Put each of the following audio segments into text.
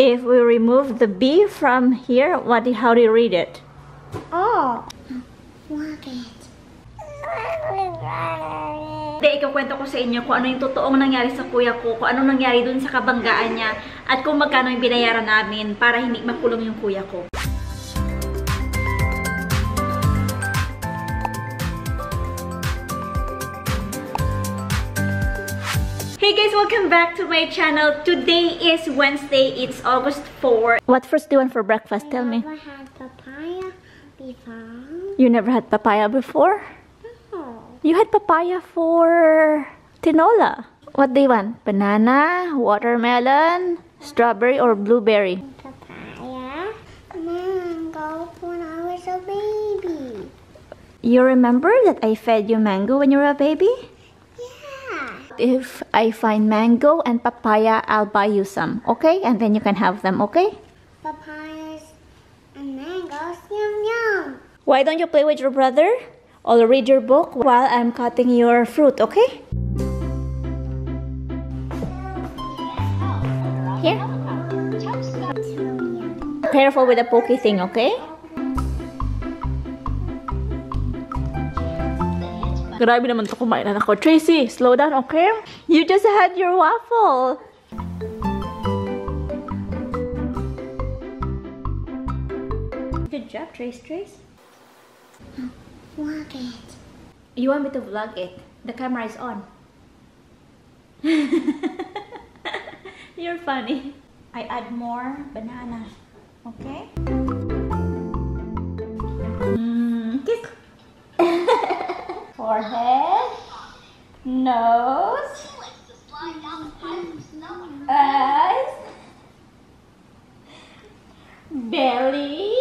If we remove the B from here, what? do- How do you read it? Oh. Rocket. Hindi, ikakwento ko sa inyo kung ano yung totoong nangyari sa kuya ko, kung ano nangyari dun sa kabanggaan niya, at kung magkano yung binayaran namin para hindi makulong yung kuya ko. Hey guys, welcome back to my channel. Today is Wednesday. It's August 4. What first do you want for breakfast? Tell me. Never had papaya before. You never had papaya before? Oh. You had papaya for tinola. What do you want? Banana, watermelon, strawberry, or blueberry? Papaya. Mango when I was a baby. You remember that I fed you mango when you were a baby? If I find mango and papaya, I'll buy you some, okay? And then you can have them, okay? Papayas and mangoes. Yum yum. Why don't you play with your brother? I'll read your book while I'm cutting your fruit, okay? Here. It's really yum. Careful with the pokey thing, okay? Grabe naman to kumain na ako. Tracy, slow down, okay? You just had your waffle. Good job, Trace, Trace. Rocket. You want me to vlog it? The camera is on. You're funny. I add more banana. Okay? Forehead. Nose. Eyes. Belly.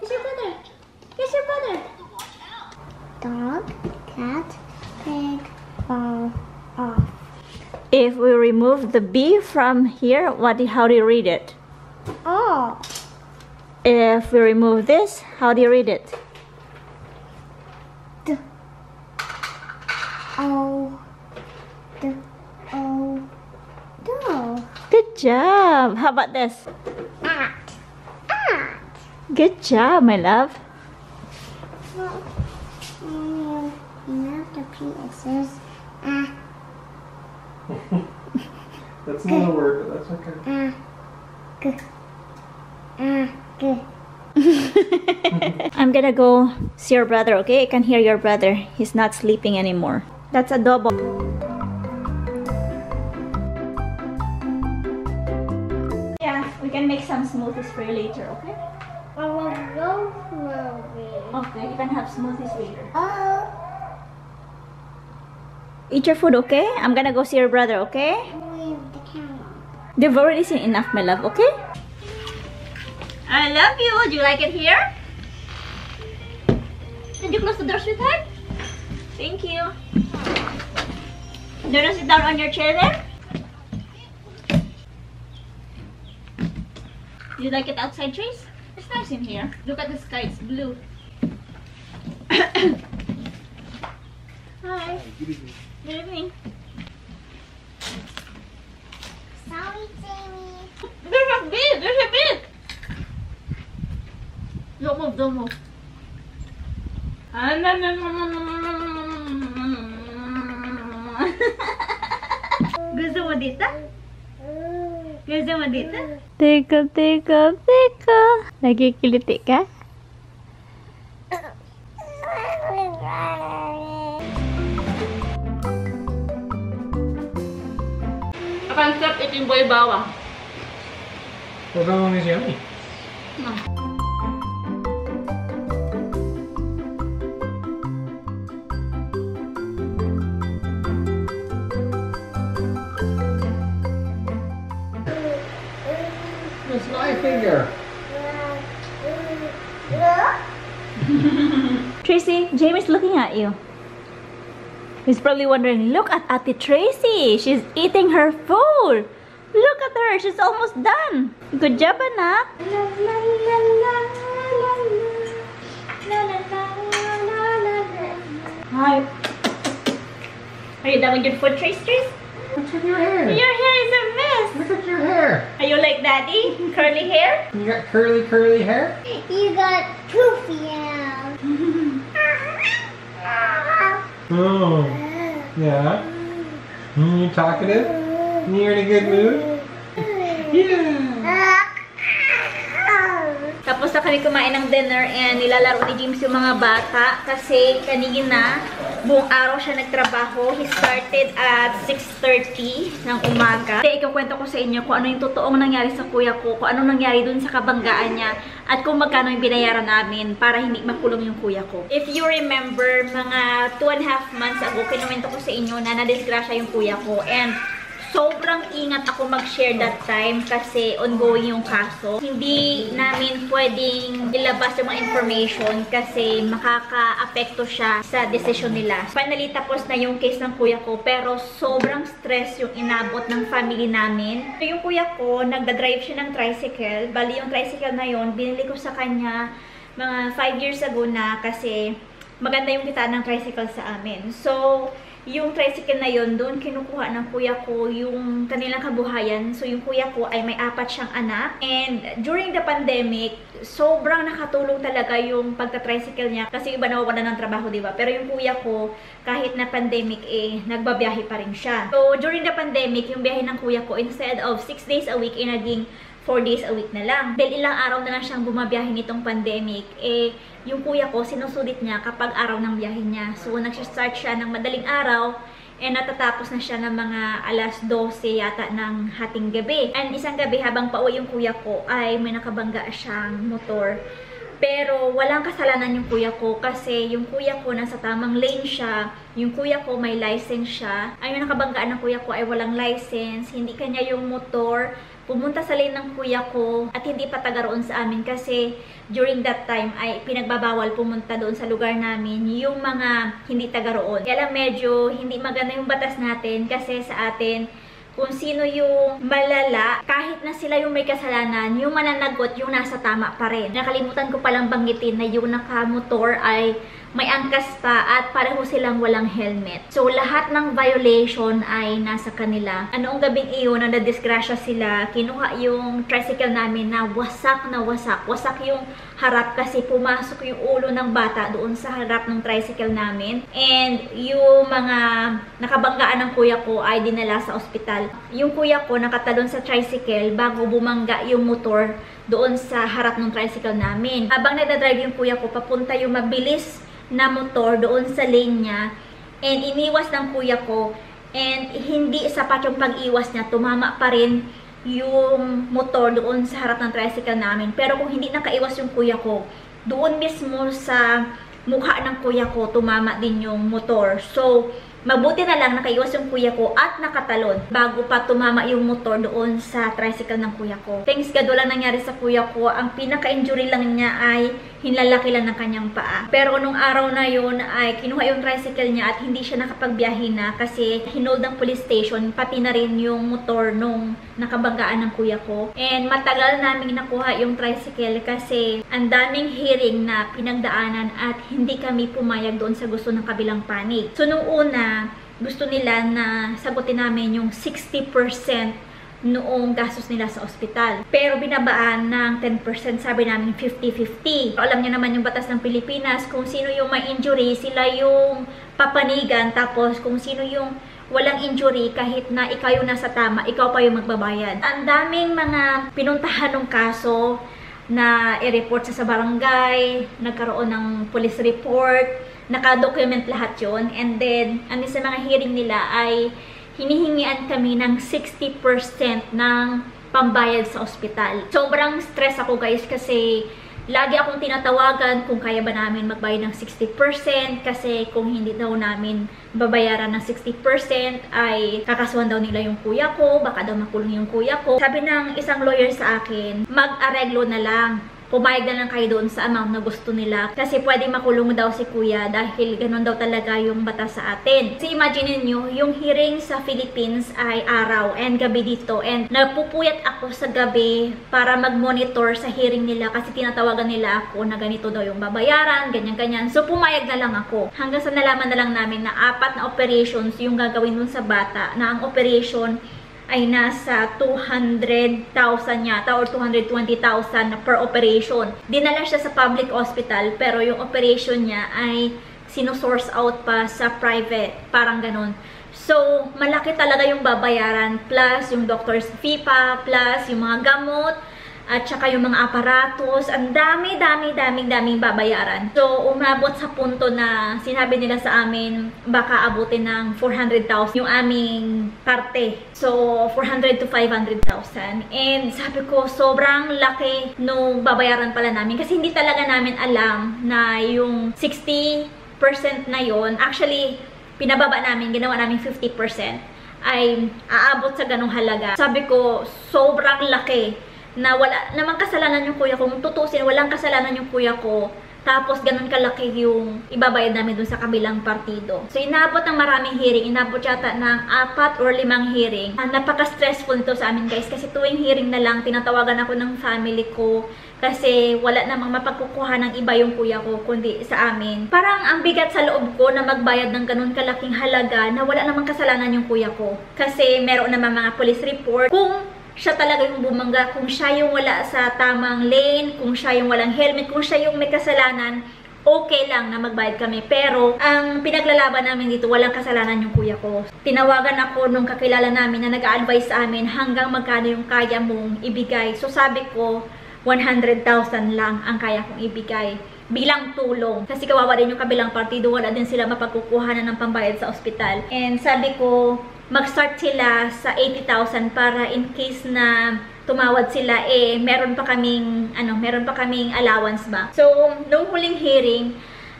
Kiss your brother. Kiss your brother. Dog, cat, pig, ball, off. If we remove the B from here, what? do- How do you read it? Oh. If we remove this, how do you read it? O. D. O. Good job. How about this? At. At. Good job, my love. Well, you have to P. It says That's not a word, but that's okay. ah g ah g. I'm gonna go see your brother, okay? I can hear your brother. He's not sleeping anymore. That's adobo. Yeah, we can make some smoothies for you later, okay? I will go movie. Okay, you can have smoothies later. Oh. Eat your food, okay? I'm gonna go see your brother, okay? Leave the camera. They've already seen enough, my love, okay? I love you. Do you like it here? Did you close the door, sweetheart? Thank you. You sit down on your chair there? You like it outside, Trace? It's nice in here. Look at the sky, it's blue. Hi. Good evening. Sorry, Jamie. There's a bee! There's a bee! Don't move, don't move. Gusto mo dito? Gusto mo dito? Teka, teka, teka. Nagkikiliti ka? Ito yung boy bawang. One is yummy. It's Tracy, Jamie's looking at you. He's probably wondering, look at Ate Tracy. She's eating her food. Look at her. She's almost done. Good job, anak. Hi. Are you done with your food, Tracy? Look What's with your hair? Your hair is a mess. Look at your hair. Are you like daddy? Curly hair? You got curly, curly hair? You got poofy now. Oh, yeah. Mm, you talkative? You in a good mood? Yeah. Tapos na kami kumain ng dinner and nilalaro ni James yung mga bata kasi kanina buong araw siya nagtrabaho. He started at 6.30 ng umaga. Kaya ikakwento ko sa inyo kung ano yung totoong nangyari sa kuya ko, kung ano nangyari dun sa kabanggaan niya, at kung magkano yung binayaran namin para hindi makulong yung kuya ko. If you remember, mga 2 and a half months ago, kinuwento ko sa inyo na nadisgrasya yung kuya ko and sobrang ingat ako mag-share that time kasi ongoing yung kaso. Hindi namin pwedeng ilabas yung mga information kasi makaka-apekto siya sa decision nila. Finally, tapos na yung case ng kuya ko pero sobrang stress yung inabot ng family namin. So, yung kuya ko, nagda-drive siya ng tricycle. Bali, yung tricycle na yon binili ko sa kanya mga 5 years ago na kasi maganda yung kita ng tricycle sa amin. So, yung tricycle na yon doon kinukuha ng kuya ko yung kanilang kabuhayan. So, yung kuya ko ay may apat siyang anak. And during the pandemic, sobrang nakatulong talaga yung pagta-tricycle niya. Kasi iba nawawala ng trabaho, di ba? Pero yung kuya ko, kahit na pandemic, eh, nagbabiyahe pa rin siya. So, during the pandemic, yung biyahe ng kuya ko, instead of 6 days a week, eh, naging 4 days a week na lang. Dahil ilang araw na lang siyang bumabiyahe nitong pandemic, eh, yung kuya ko, sinusulit niya kapag araw ng biyahe niya. So, nagsistart siya ng madaling araw, and natatapos na siya ng mga alas 12 yata ng hating gabi. And isang gabi, habang pauwi yung kuya ko, ay may nakabangga siyang motor. Pero walang kasalanan yung kuya ko kasi yung kuya ko nasa tamang lane siya, yung kuya ko may license siya. Ay yung nakabanggaan ng kuya ko ay walang license, hindi kanya yung motor, pumunta sa lane ng kuya ko at hindi pa taga roon sa amin kasi during that time ay pinagbabawal pumunta doon sa lugar namin yung mga hindi taga roon. Kaya lang medyo hindi maganda yung batas natin kasi sa atin kung sino yung malala, kahit na sila yung may kasalanan, yung mananagot, yung nasa tama pa rin. Nakalimutan ko palang banggitin na yung nakamotor ay may angkas pa at pareho silang walang helmet. So, lahat ng violation ay nasa kanila. Anoong gabing iyon na nadisgrasya sila, kinuha yung tricycle namin na wasak na wasak. Wasak yung harap kasi pumasok yung ulo ng bata doon sa harap ng tricycle namin. And yung mga nakabanggaan ng kuya ko ay dinala sa ospital. Yung kuya ko nakatalon sa tricycle bago bumangga yung motor doon sa harap ng tricycle namin. Habang nagdadrive yung kuya ko, papunta yung mabilis na motor doon sa lane niya and iniwas ng kuya ko and hindi sapat yung pag-iwas niya, tumama pa rin yung motor doon sa harap ng tricycle namin. Pero kung hindi nakaiwas yung kuya ko, doon mismo sa mukha ng kuya ko, tumama din yung motor. So, Mabuti na lang nakaiwas yung kuya ko at nakatalon bago pa tumama yung motor doon sa tricycle ng kuya ko. Thanks God, wala nangyari sa kuya ko. Ang pinaka-injury lang niya ay hinlalaki lang ng kanyang paa. Pero nung araw na yun ay kinuha yung tricycle niya at hindi siya nakapagbiyahe na kasi hinold ng police station pati na rin yung motor nung nakabanggaan ng kuya ko. And matagal naming nakuha yung tricycle kasi ang daming hearing na pinagdaanan at hindi kami pumayag doon sa gusto ng kabilang panig. So nung una, gusto nila na sagutin namin yung 60% noong gastos nila sa ospital. Pero binabaan ng 10%, sabi namin 50-50. Alam niyo naman yung batas ng Pilipinas, kung sino yung may injury, sila yung papanigan. Tapos kung sino yung walang injury, kahit na ikaw yung nasa tama, ikaw pa yung magbabayad. Ang daming mga pinuntahan ng kaso na i-report sa, sa barangay, nagkaroon ng police report, naka-document lahat yon And then, ano sa mga hearing nila ay hinihingian kami ng 60% ng pambayad sa ospital. Sobrang stress ako guys kasi lagi akong tinatawagan kung kaya ba namin magbayad ng 60% kasi kung hindi daw namin babayaran ng 60% ay kakasuhan daw nila yung kuya ko, baka daw makulong yung kuya ko. Sabi ng isang lawyer sa akin, mag-areglo na lang pumayag na lang kayo doon sa amount na gusto nila. Kasi pwede makulong daw si kuya dahil ganun daw talaga yung batas sa atin. Kasi imagine niyo yung hearing sa Philippines ay araw and gabi dito. And napupuyat ako sa gabi para mag-monitor sa hearing nila kasi tinatawagan nila ako na ganito daw yung babayaran, ganyan-ganyan. So pumayag na lang ako. Hanggang sa nalaman na lang namin na apat na operations yung gagawin dun sa bata na ang operation ay nasa 200,000 yata or 220,000 per operation. Dinala siya sa public hospital pero yung operation niya ay sinusource out pa sa private. Parang ganun. So, malaki talaga yung babayaran plus yung doctor's fee pa, plus yung mga gamot, at saka yung mga aparatos, ang dami, dami, daming, daming babayaran. So, umabot sa punto na sinabi nila sa amin, baka abutin ng 400,000 yung aming parte. So, 400 to 500,000. And sabi ko, sobrang laki nung babayaran pala namin. Kasi hindi talaga namin alam na yung 60% na yon actually, pinababa namin, ginawa namin 50% ay aabot sa ganong halaga. Sabi ko, sobrang laki na wala namang kasalanan yung kuya ko. Kung tutusin, walang kasalanan yung kuya ko. Tapos, ganun kalaki yung ibabayad namin dun sa kabilang partido. So, inabot ng maraming hearing. Inabot yata ng apat or limang hearing. Ah, napaka-stressful nito sa amin, guys. Kasi tuwing hearing na lang, tinatawagan ako ng family ko. Kasi wala namang mapagkukuha ng iba yung kuya ko, kundi sa amin. Parang ang bigat sa loob ko na magbayad ng ganun kalaking halaga na wala namang kasalanan yung kuya ko. Kasi meron naman mga police report. Kung siya talaga yung bumangga, kung siya yung wala sa tamang lane, kung siya yung walang helmet, kung siya yung may kasalanan, okay lang na magbayad kami. Pero, ang pinaglalaban namin dito, walang kasalanan yung kuya ko. Tinawagan ako nung kakilala namin na nag-a-advise sa amin hanggang magkano yung kaya mong ibigay. So, sabi ko, 100,000 lang ang kaya kong ibigay bilang tulong. Kasi kawawa din yung kabilang partido, wala din sila mapagkukuhanan ng pambayad sa ospital. And sabi ko, mag-start sila sa 80,000 para in case na tumawad sila, eh, meron pa kaming, ano, meron pa kaming allowance ba. So, nung huling hearing,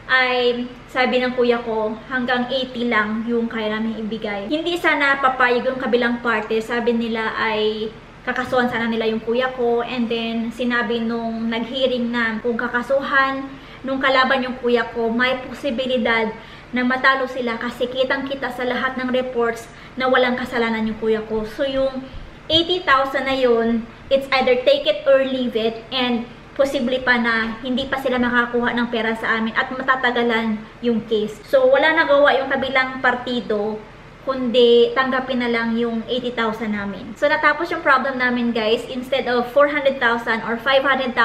ay sabi ng kuya ko, hanggang 80 lang yung kaya namin ibigay. Hindi sana papayag yung kabilang parte. Sabi nila ay kakasuhan sana nila yung kuya ko. And then, sinabi nung nag-hearing na kung kakasuhan nung kalaban yung kuya ko, may posibilidad na matalo sila kasi kitang-kita sa lahat ng reports na walang kasalanan yung kuya ko. So, yung 80,000 na yun, it's either take it or leave it and posible pa na hindi pa sila makakuha ng pera sa amin at matatagalan yung case. So, wala nagawa yung kabilang partido kundi tanggapin na lang yung 80,000 namin. So, natapos yung problem namin, guys. Instead of 400,000 or 500,000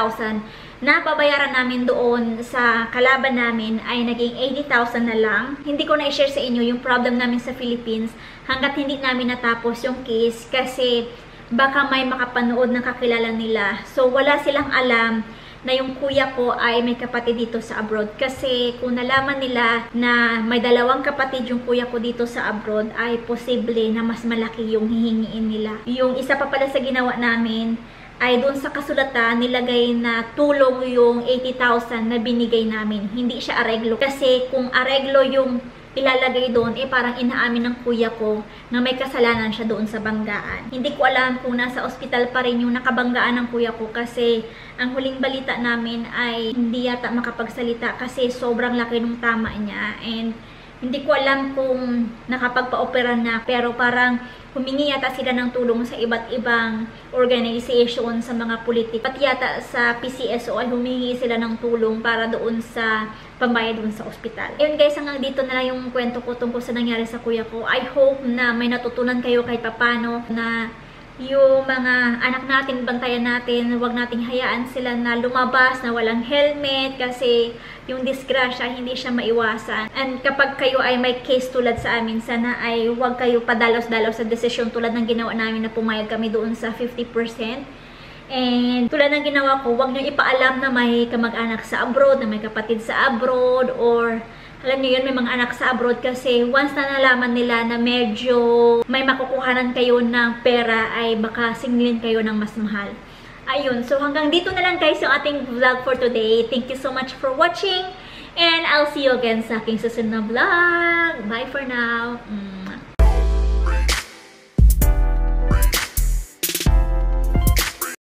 na babayaran namin doon sa kalaban namin ay naging 80,000 na lang. Hindi ko na-share sa inyo yung problem namin sa Philippines hanggat hindi namin natapos yung case kasi baka may makapanood na kakilala nila. So, wala silang alam na yung kuya ko ay may kapatid dito sa abroad. Kasi kung nalaman nila na may dalawang kapatid yung kuya ko dito sa abroad, ay posible na mas malaki yung hihingiin nila. Yung isa pa pala sa ginawa namin, ay doon sa kasulatan nilagay na tulong yung 80,000 na binigay namin. Hindi siya areglo. Kasi kung areglo yung ilalagay doon, eh parang inaamin ng kuya ko na may kasalanan siya doon sa banggaan. Hindi ko alam kung nasa ospital pa rin yung nakabanggaan ng kuya ko kasi ang huling balita namin ay hindi yata makapagsalita kasi sobrang laki ng tama niya and hindi ko alam kung nakapagpa-opera na pero parang humingi yata sila ng tulong sa iba't ibang organization sa mga politik. At yata sa PCSO ay humingi sila ng tulong para doon sa pambayad doon sa ospital. Ayun guys, hanggang dito na lang yung kwento ko tungkol sa nangyari sa kuya ko. I hope na may natutunan kayo kahit papano na yung mga anak natin, bantayan natin, huwag nating hayaan sila na lumabas na walang helmet kasi yung disgrasya hindi siya maiwasan. And kapag kayo ay may case tulad sa amin, sana ay huwag kayo padalos-dalos sa desisyon tulad ng ginawa namin na pumayag kami doon sa 50%. And tulad ng ginawa ko, huwag nyo ipaalam na may kamag-anak sa abroad, na may kapatid sa abroad, or alam niyo yun, may mga anak sa abroad kasi once na nalaman nila na medyo may makukuhanan kayo ng pera ay baka singilin kayo ng mas mahal. Ayun, so hanggang dito na lang guys yung ating vlog for today. Thank you so much for watching and I'll see you again sa aking susunod na vlog. Bye for now. Mwah.